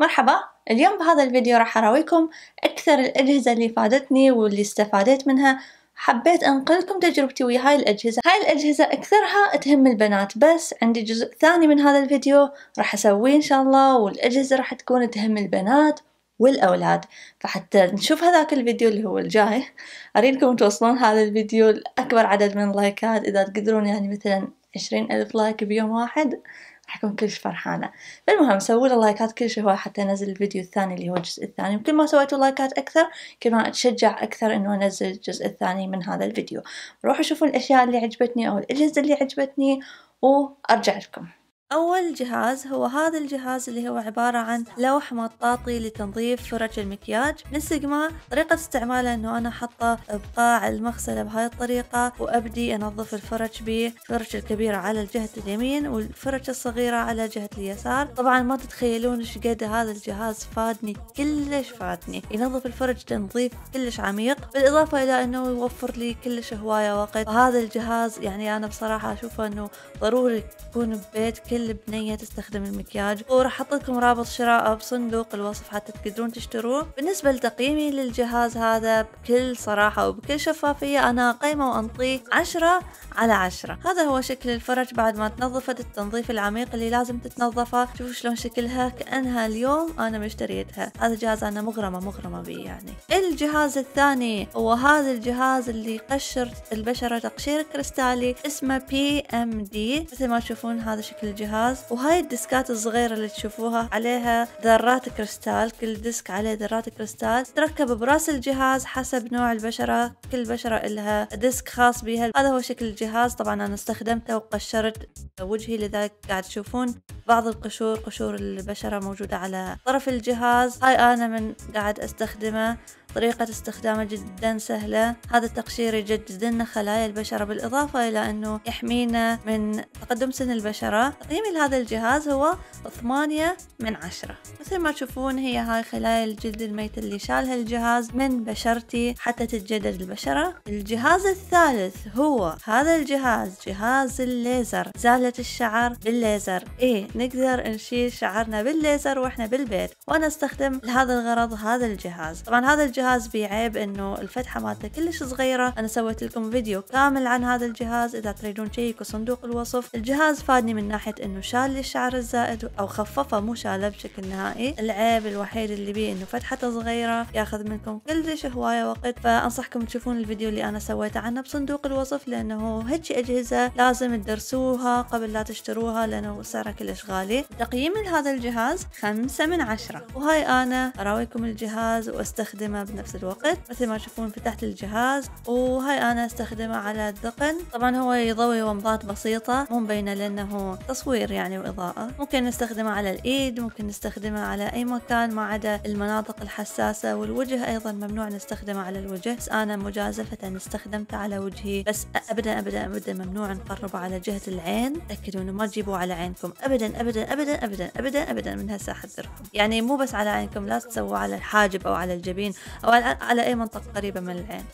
مرحبا اليوم بهذا الفيديو راح أراويكم أكثر الأجهزة اللي فادتني واللي استفاديت منها. حبيت أنقلكم تجربتي ويا هاي الأجهزة. هاي الأجهزة أكثرها تهم البنات بس عندي جزء ثاني من هذا الفيديو راح أسويه إن شاء الله والأجهزة راح تكون تهم البنات والأولاد. فحتى نشوف هذاك الفيديو اللي هو الجاي أريدكم توصلون هذا الفيديو لأكبر عدد من اللايكات. إذا تقدرون يعني مثلا عشرين ألف لايك بيوم واحد راح أكون كلش فرحانة. فالمهم سووا له لايكات كل شيء هو حتى أنزل الفيديو الثاني اللي هو الجزء الثاني. وكل ما سويتوا لايكات أكثر كل ما أتشجع أكثر إنه أنزل الجزء الثاني من هذا الفيديو. روحوا شوفوا الأشياء اللي عجبتني أو الأجهزة اللي عجبتني وأرجع لكم. أول جهاز هو هذا الجهاز اللي هو عبارة عن لوح مطاطي لتنظيف فرش المكياج. من سيجما طريقة استعماله إنه أنا حاطه بقاع المغسلة بهاي الطريقة وأبدي أنظف الفرش به الفرش الكبيرة على الجهة اليمين والفرش الصغيرة على جهة اليسار. طبعا ما تتخيلون إيش قد هذا الجهاز فادني كلش فادني. ينظف الفرش تنظيف كلش عميق بالإضافة إلى إنه يوفر لي كلش هواية وقت. وهذا الجهاز يعني أنا بصراحة أشوفه إنه ضروري يكون ببيت كل بنية تستخدم المكياج وراح أحط لكم رابط شرائه بصندوق الوصف حتى تقدرون تشتروه. بالنسبة لتقييمي للجهاز هذا بكل صراحة وبكل شفافية أنا أقيمه وانطيه عشرة على عشرة. هذا هو شكل الفرش بعد ما تنظفت التنظيف العميق اللي لازم تتنظفه. شوفوا شلون شكلها. كأنها اليوم أنا مشتريتها. هذا الجهاز أنا مغرمة مغرمة به يعني. الجهاز الثاني هو هذا الجهاز اللي يقشر البشرة تقشير كريستالي اسمه PMD مثل ما تشوفون هذا شكل الجهاز. وهاي الديسكات الصغيرة اللي تشوفوها عليها ذرات كريستال. كل disc عليه ذرات كريستال. تركب براس الجهاز حسب نوع البشرة. كل بشرة لها ديسك خاص بها هذا هو شكل الجهاز. طبعا أنا استخدمته وقشرت وجهي لذلك قاعد تشوفون بعض القشور قشور البشرة موجودة على طرف الجهاز. هاي أنا من قاعد أستخدمه. طريقة استخدامه جدا سهلة. هذا التقشير يجدد لنا خلايا البشرة بالإضافة إلى أنه يحمينا من تقدم سن البشرة. تقييمي لهذا الجهاز هو ثمانية من عشرة. مثل ما تشوفون هي هاي خلايا الجلد الميت اللي شالها الجهاز من بشرتي حتى تتجدد البشرة. الجهاز الثالث هو هذا الجهاز جهاز الليزر. إزالة الشعر بالليزر. إيه نقدر نشيل شعرنا بالليزر وإحنا بالبيت وأنا أستخدم لهذا الغرض هذا الجهاز. طبعا هذا الجهاز الجهاز بيه عيب إنه الفتحة مالته كلش صغيرة. أنا سويت لكم فيديو كامل عن هذا الجهاز. إذا تريدون تشيكوا صندوق الوصف الجهاز فادني من ناحية إنه شال لي الشعر الزائد أو خففه مو شاله بشكل نهائي. العيب الوحيد اللي بيه إنه فتحته صغيرة ياخذ منكم كلش هواية وقت. فأنصحكم تشوفون الفيديو اللي أنا سويته عنه بصندوق الوصف لأنه هيك أجهزة لازم تدرسوها قبل لا تشتروها لأنه سعرها كلش غالي. تقييمي لهذا الجهاز خمسة من عشرة. وهاي أنا أراويكم الجهاز وأستخدمه بنفس الوقت مثل ما تشوفون فتحت الجهاز. وهاي أنا استخدمه على الذقن طبعا هو يضوي ومضات بسيطة مو مبينة لأنه تصوير يعني وإضاءة. ممكن نستخدمه على الإيد ممكن نستخدمه على أي مكان ما عدا المناطق الحساسة والوجه أيضا ممنوع نستخدمه على الوجه. بس أنا مجازفة استخدمته على وجهي. بس ابدا ابدا ابدا ممنوع نقربه على جهة العين. تأكدوا انه ما تجيبوه على عينكم. ابدا ابدا ابدا ابدا ابدا ابدا من هسه احذركم يعني مو بس على عينكم لا تسووا على الحاجب أو على الجبين. أو على أي منطقة قريبة من العين.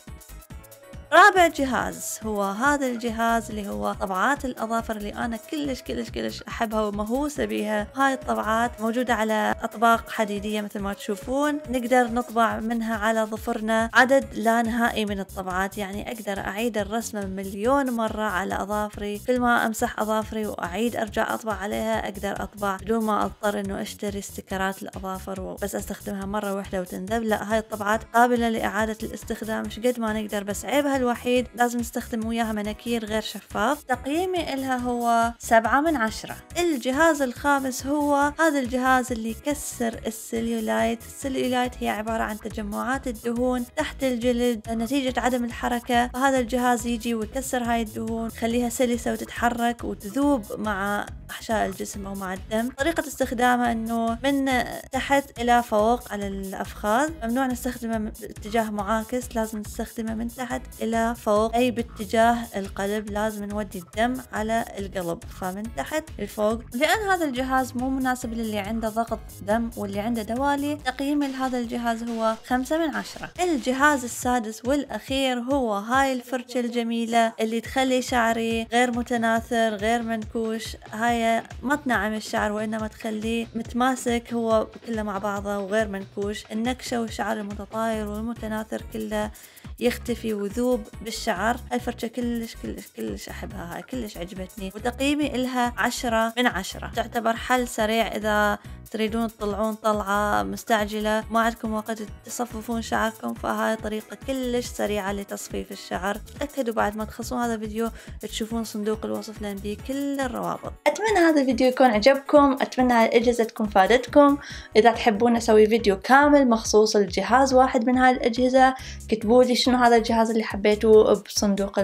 رابع جهاز هو هذا الجهاز اللي هو طبعات الأظافر اللي أنا كلش كلش كلش أحبها ومهووسة بيها. هاي الطبعات موجودة على أطباق حديدية مثل ما تشوفون. نقدر نطبع منها على ظفرنا. عدد لا نهائي من الطبعات يعني أقدر أعيد الرسمة مليون مرة على أظافري. كل ما أمسح أظافري وأعيد أرجع أطبع عليها أقدر أطبع بدون ما أضطر إنه أشتري استكرات الأظافر وبس أستخدمها مرة واحدة وتنذب. لا هاي الطبعات قابلة لإعادة الاستخدام مش قد ما نقدر بس عيبها الوحيد لازم نستخدم وياها مناكير غير شفاف. تقييمي إلها هو سبعة من عشرة. الجهاز الخامس هو هذا الجهاز اللي يكسر ال cellulite ال cellulite هي عبارة عن تجمعات الدهون تحت الجلد نتيجة عدم الحركة. فهذا الجهاز يجي ويكسر هاي الدهون يخليها سلسة وتتحرك وتذوب مع أحشاء الجسم أو مع الدم. طريقة استخدامه أنه من تحت إلى فوق على الأفخاذ. ممنوع نستخدمه باتجاه معاكس لازم نستخدمه من تحت إلى إلى فوق أي باتجاه القلب لازم نودي الدم على القلب فمن تحت لفوق. لأن هذا الجهاز مو مناسب للي عنده ضغط دم واللي عنده دوالي تقييمي لهذا الجهاز هو خمسة من عشرة. الجهاز السادس والأخير هو هاي الفرشة الجميلة اللي تخلي شعري غير متناثر غير منكوش. هاي ما تنعم الشعر وإنما تخليه متماسك هو كله مع بعضه وغير منكوش. النكشة والشعر المتطاير والمتناثر كله يختفي وذوب بالشعر. الفرشة كلش كلش كلش أحبها. هاي كلش عجبتني. وتقييمي إلها عشرة من عشرة. تعتبر حل سريع إذا تريدون تطلعون طلعة مستعجلة. ما عندكم وقت تصففون شعركم فهاي طريقة كلش سريعة لتصفيف الشعر. تأكدوا بعد ما تخلصون هذا الفيديو تشوفون صندوق الوصف لأن بيه كل الروابط. أتمنى هذا الفيديو يكون عجبكم أتمنى هاي الأجهزة تكون فادتكم. إذا تحبون أسوي فيديو كامل مخصوص لجهاز واحد من هاي الأجهزة كتبوا لي شنو هذا الجهاز اللي حبيتوه بصندوق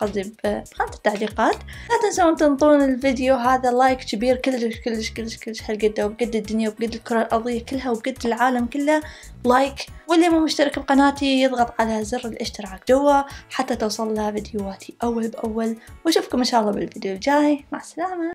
قصدي بخانة التعليقات. لا تنسون تنطون الفيديو هذا لايك كبير كلش كلش كلش كلش هالقد وبقد الدنيا وبقد الكرة الأرضية كلها وبقد العالم كله. لايك. واللي مو مشترك بقناتي يضغط على زر الاشتراك جوا حتى توصل لها فيديوهاتي أول بأول. وأشوفكم إن شاء الله بالفيديو الجاي. مع السلامة.